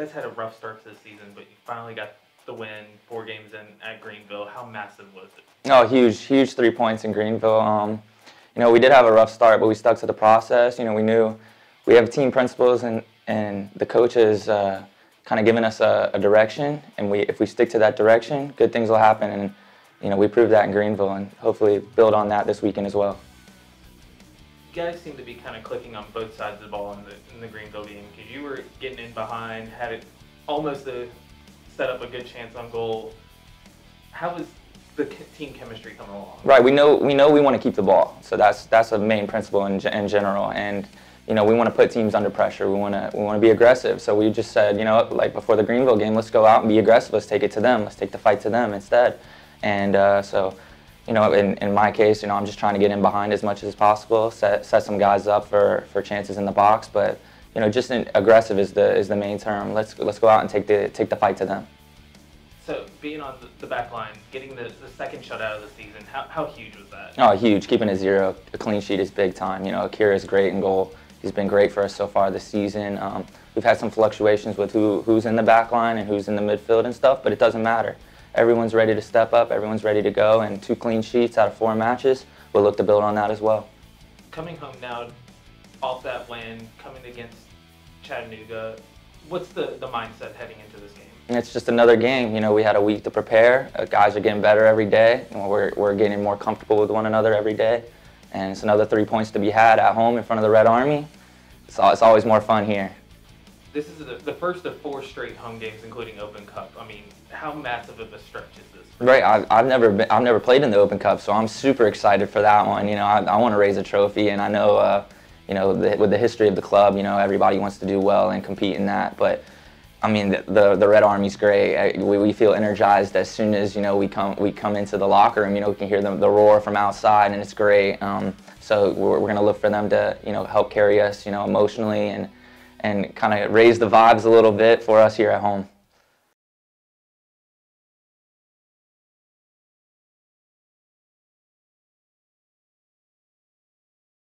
Guys had a rough start to the season, but you finally got the win, four games in at Greenville. How massive was it? Oh, huge, huge three points in Greenville. Um, you know, we did have a rough start, but we stuck to the process. You know, we knew we have team principles, and and the coaches uh, kind of given us a, a, direction, and we if we stick to that direction, good things will happen. And you know, we proved that in Greenville, and hopefully build on that this weekend as well. Guys seem to be kind of clicking on both sides of the ball in the in the Greenville game because you were getting in behind, had it almost a set up a good chance on goal. How was the team chemistry coming along? Right. We know we know we want to keep the ball, so that's that's a main principle in in general, and you know we want to put teams under pressure. We want to we want to be aggressive. So we just said, you know, like before the Greenville game, let's go out and be aggressive. Let's take it to them. Let's take the fight to them instead. And uh, so, you know, in, in my case, you know, I'm just trying to get in behind as much as possible, set set some guys up for for chances in the box, but you know, just aggressive is the is the main term. Let's let's go out and take the take the fight to them. So being on the back line, getting the, the second shutout of the season, how, how huge was that? Oh, huge. Keeping a zero, a clean sheet is big time. You know, Akira is great in goal. He's been great for us so far this season. Um, we've had some fluctuations with who, who's in the back line and who's in the midfield and stuff, but it doesn't matter. Everyone's ready to step up. Everyone's ready to go, and two clean sheets out of four matches. We'll look to build on that as well. Coming home now, off that win, coming against Chattanooga, what's the, the mindset heading into this game? It's just another game. You know, we had a week to prepare. Uh, guys are getting better every day. We're, we're getting more comfortable with one another every day. And it's another three points to be had at home in front of the Red Army. It's, it's always more fun here. This is the, the first of four straight home games, including Open Cup. I mean, how massive of a stretch is this? Right, I've, I've never been, I've never played in the Open Cup, so I'm super excited for that one. You know, I, I want to raise a trophy, and I know, uh, you know, the, with the history of the club, you know, everybody wants to do well and compete in that. But I mean, the, the, Red Army's great. We, we feel energized as soon as you know we come we come into the locker room. You know, we can hear the, the roar from outside, and it's great. Um, so we're, we're gonna look for them to you know help carry us you know emotionally and and kind of raise the vibes a little bit for us here at home.